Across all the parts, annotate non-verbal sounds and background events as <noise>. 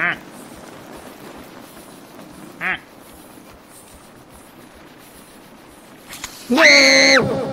อ่ Hehehehe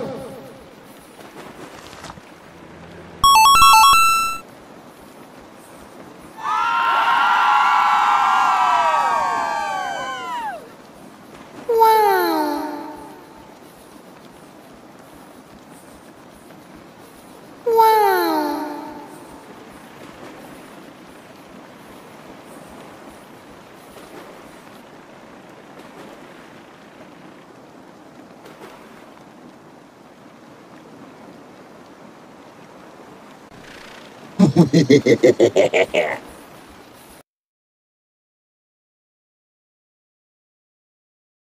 Yeah. <laughs>